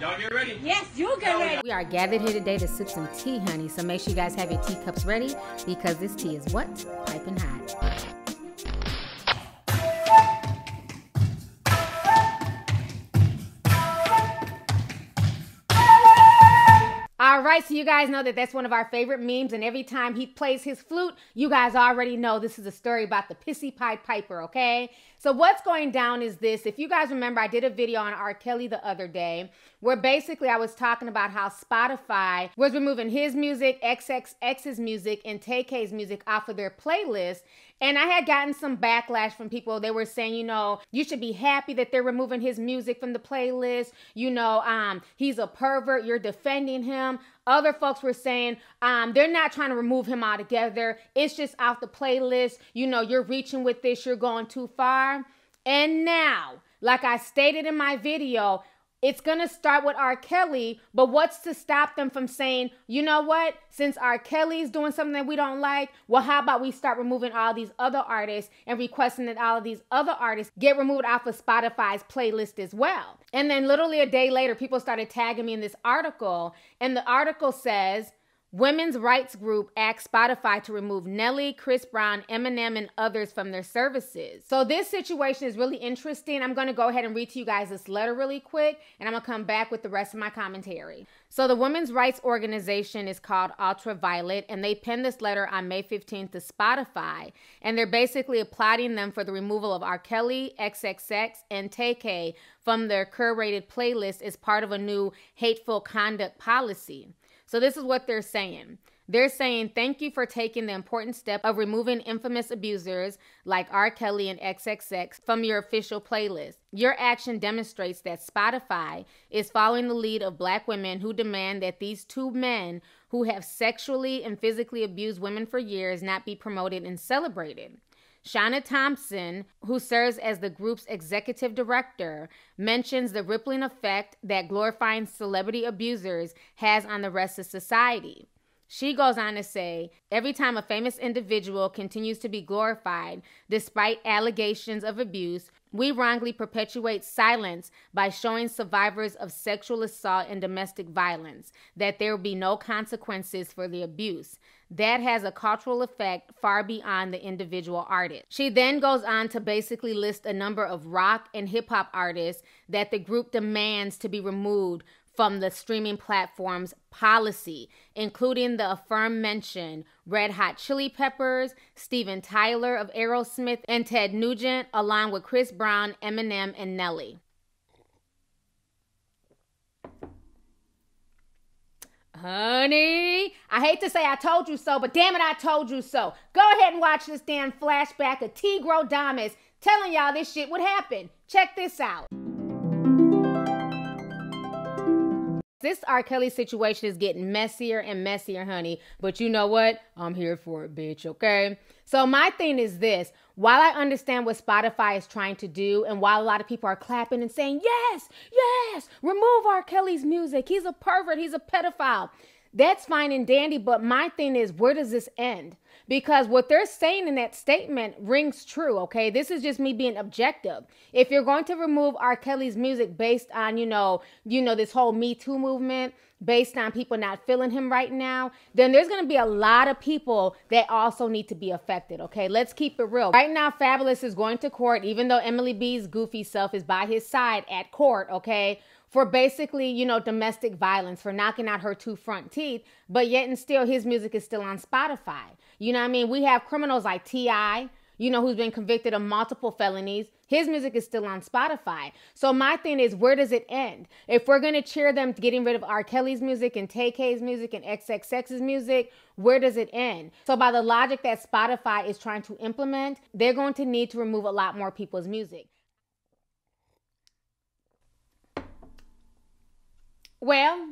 Y'all get ready? Yes, you get ready. We are gathered here today to sip some tea, honey. So make sure you guys have your teacups ready because this tea is what? Piping hot. Right, so you guys know that that's one of our favorite memes, and every time he plays his flute, you guys already know this is a story about the pissy Pied Piper, okay? So what's going down is this. If you guys remember, I did a video on R. Kelly the other day where basically I was talking about how Spotify was removing his music, XXX's music, and TayK's music off of their playlist. And I had gotten some backlash from people. They were saying, you know, you should be happy that they're removing his music from the playlist. You know, um, he's a pervert. You're defending him. Other folks were saying um, they're not trying to remove him altogether. It's just off the playlist. You know, you're reaching with this, you're going too far. And now, like I stated in my video, it's going to start with R. Kelly, but what's to stop them from saying, you know what? Since R. Kelly's doing something that we don't like, well, how about we start removing all these other artists and requesting that all of these other artists get removed off of Spotify's playlist as well? And then literally a day later, people started tagging me in this article, and the article says, Women's rights group asked Spotify to remove Nelly, Chris Brown, Eminem, and others from their services. So this situation is really interesting. I'm going to go ahead and read to you guys this letter really quick, and I'm going to come back with the rest of my commentary. So the women's rights organization is called Ultraviolet, and they penned this letter on May 15th to Spotify, and they're basically applauding them for the removal of R. Kelly, XXX, and TayK from their curated playlist as part of a new hateful conduct policy. So this is what they're saying. They're saying thank you for taking the important step of removing infamous abusers like R. Kelly and XXX from your official playlist. Your action demonstrates that Spotify is following the lead of black women who demand that these two men who have sexually and physically abused women for years not be promoted and celebrated. Shaunna Thomas, who serves as the group's executive director, mentions the rippling effect that glorifying celebrity abusers has on the rest of society. She goes on to say, every time a famous individual continues to be glorified despite allegations of abuse, we wrongly perpetuate silence by showing survivors of sexual assault and domestic violence that there will be no consequences for the abuse. That has a cultural effect far beyond the individual artist. She then goes on to basically list a number of rock and hip hop artists that the group demands to be removed from the streaming platform's policy, including the affirmed mention Red Hot Chili Peppers, Steven Tyler of Aerosmith, and Ted Nugent, along with Chris Brown, Eminem, and Nelly. Honey, I hate to say I told you so, but damn it, I told you so. Go ahead and watch this damn flashback of Tigro Damas telling y'all this shit would happen. Check this out. This R. Kelly situation is getting messier and messier, honey. But you know what? I'm here for it, bitch, okay? So, my thing is this while I understand what Spotify is trying to do, and while a lot of people are clapping and saying, yes, yes, remove R. Kelly's music, he's a pervert, he's a pedophile, that's fine and dandy. But my thing is, where does this end? because what they're saying in that statement rings true, okay? This is just me being objective. If you're going to remove R. Kelly's music based on, you know, you know, this whole Me Too movement, based on people not feeling him right now, then there's going to be a lot of people that also need to be affected, okay? Let's keep it real. Right now, Fabolous is going to court, even though Emily B's goofy self is by his side at court, okay? For basically, you know, domestic violence, for knocking out her two front teeth, but yet and still his music is still on Spotify. You know what I mean? We have criminals like T.I., you know, who's been convicted of multiple felonies. His music is still on Spotify. So my thing is, where does it end? If we're gonna cheer them getting rid of R. Kelly's music and TayK's music and XXX's music, where does it end? So by the logic that Spotify is trying to implement, they're going to need to remove a lot more people's music. Well,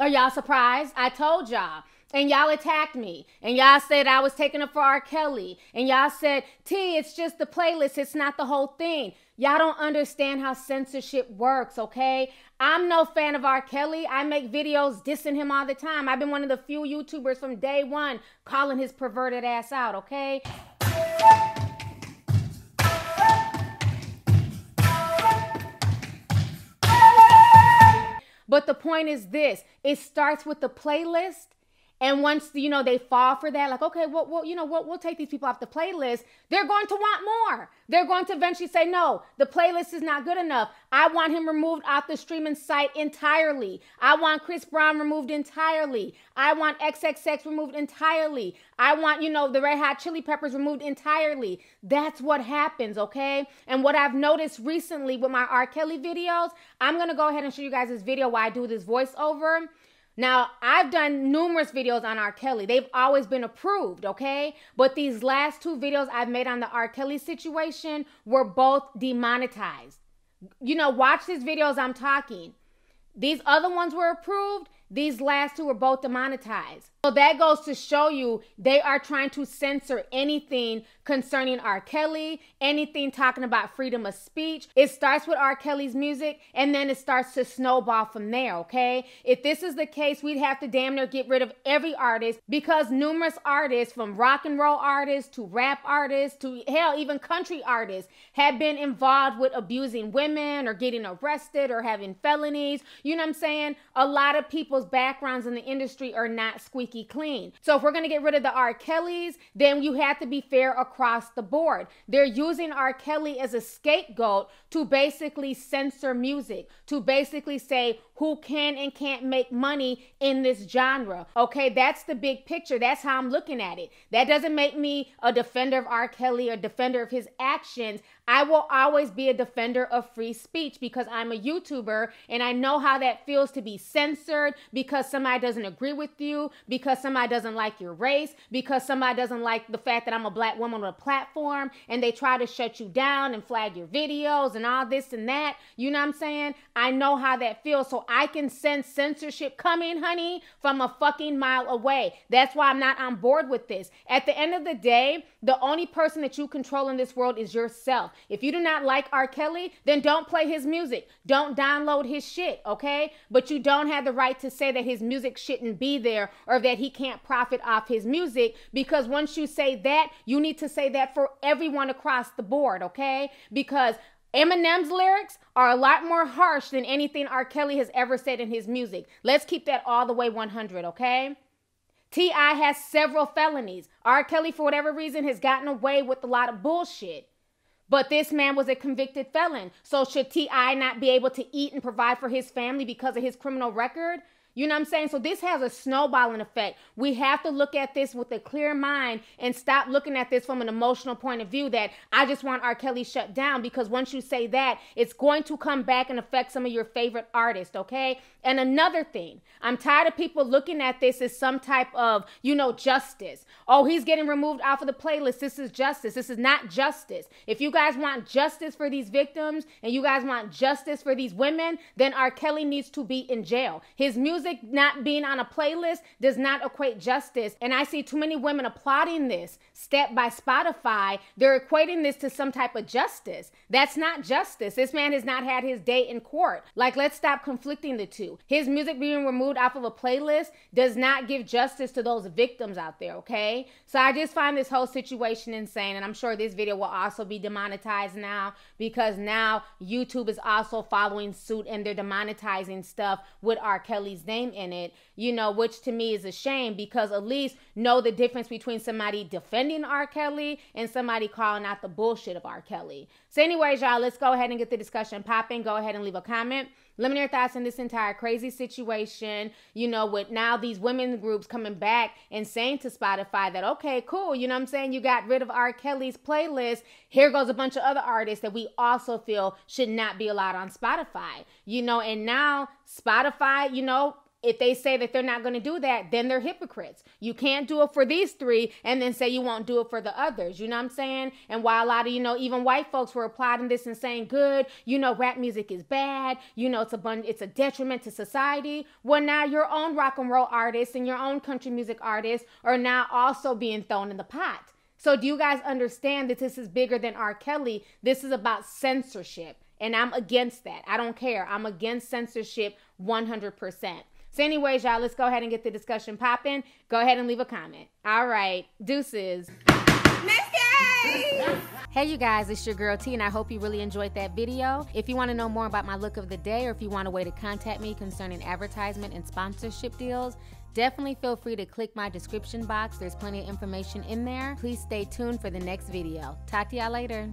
are y'all surprised? I told y'all and y'all attacked me and y'all said I was taking up for R. Kelly and y'all said, T, it's just the playlist, it's not the whole thing. Y'all don't understand how censorship works, okay? I'm no fan of R. Kelly. I make videos dissing him all the time. I've been one of the few YouTubers from day one calling his perverted ass out, okay? But the point is this it starts with the playlist and once you know they fall for that, like okay, well, well you know, we'll, we'll take these people off the playlist. They're going to want more. They're going to eventually say, no, the playlist is not good enough. I want him removed off the streaming site entirely. I want Chris Brown removed entirely. I want XXX removed entirely. I want, you know, the Red Hot Chili Peppers removed entirely. That's what happens, okay? And what I've noticed recently with my R. Kelly videos, I'm gonna go ahead and show you guys this video why I do this voiceover. Now, I've done numerous videos on R. Kelly. They've always been approved, okay? But these last two videos I've made on the R. Kelly situation were both demonetized. You know, watch these videos I'm talking. These other ones were approved. These last two were both demonetized. So that goes to show you they are trying to censor anything concerning R. Kelly, anything talking about freedom of speech. It starts with R. Kelly's music and then it starts to snowball from there, okay? If this is the case, we'd have to damn near get rid of every artist because numerous artists, from rock and roll artists to rap artists to hell, even country artists, have been involved with abusing women or getting arrested or having felonies. You know what I'm saying? A lot of backgrounds in the industry are not squeaky squeaky clean. So if we're going to get rid of the R. Kellys, then you have to be fair across the board. They're using R. Kelly as a scapegoat to basically censor music, to basically say who can and can't make money in this genre. Okay, that's the big picture. That's how I'm looking at it. That doesn't make me a defender of R. Kelly or defender of his actions. I will always be a defender of free speech because I'm a YouTuber and I know how that feels to be censored because somebody doesn't agree with you, because somebody doesn't like your race, because somebody doesn't like the fact that I'm a black woman on a platform and they try to shut you down and flag your videos and all this and that. You know what I'm saying? I know how that feels. So I can sense censorship coming, honey, from a fucking mile away. That's why I'm not on board with this. At the end of the day, the only person that you control in this world is yourself. If you do not like R. Kelly, then don't play his music. Don't download his shit, okay? But you don't have the right to say that his music shouldn't be there or that he can't profit off his music because once you say that, you need to say that for everyone across the board, okay? Because Eminem's lyrics are a lot more harsh than anything R. Kelly has ever said in his music. Let's keep that all the way 100, okay? T.I. has several felonies. R. Kelly, for whatever reason, has gotten away with a lot of bullshit. But this man was a convicted felon. So should T.I. not be able to eat and provide for his family because of his criminal record? You know what I'm saying? So this has a snowballing effect. We have to look at this with a clear mind and stop looking at this from an emotional point of view that I just want R. Kelly shut down because once you say that, it's going to come back and affect some of your favorite artists, okay? And another thing, I'm tired of people looking at this as some type of, you know, justice. Oh, he's getting removed off of the playlist. This is justice. This is not justice. If you guys want justice for these victims and you guys want justice for these women, then R. Kelly needs to be in jail. His music music not being on a playlist does not equate justice. And I see too many women applauding this step by Spotify. They're equating this to some type of justice. That's not justice. This man has not had his day in court. Like, let's stop conflicting the two. His music being removed off of a playlist does not give justice to those victims out there, okay? So I just find this whole situation insane. And I'm sure this video will also be demonetized now because now YouTube is also following suit and they're demonetizing stuff with R. Kelly's name name in it, you know, which to me is a shame because at least know the difference between somebody defending R. Kelly and somebody calling out the bullshit of R. Kelly. So, anyways, y'all, let's go ahead and get the discussion popping. Go ahead and leave a comment. Let me know your thoughts on this entire crazy situation. You know, with now these women groups coming back and saying to Spotify that, okay, cool, you know I'm saying? You got rid of R. Kelly's playlist. Here goes a bunch of other artists that we also feel should not be allowed on Spotify. You know, and now Spotify, you know, if they say that they're not going to do that, then they're hypocrites. You can't do it for these three and then say you won't do it for the others. You know what I'm saying? And while a lot of, you know, even white folks were applauding this and saying, good, you know, rap music is bad, you know, it's a bun- it's a detriment to society. Well, now your own rock and roll artists and your own country music artists are now also being thrown in the pot. So do you guys understand that this is bigger than R. Kelly? This is about censorship. And I'm against that. I don't care. I'm against censorship 100%. So, anyways, y'all, let's go ahead and get the discussion popping. Go ahead and leave a comment. All right, deuces. Hey you guys, it's your girl T and I hope you really enjoyed that video. If you want to know more about my look of the day or if you want a way to contact me concerning advertisement and sponsorship deals, definitely feel free to click my description box. There's plenty of information in there. Please stay tuned for the next video. Talk to y'all later.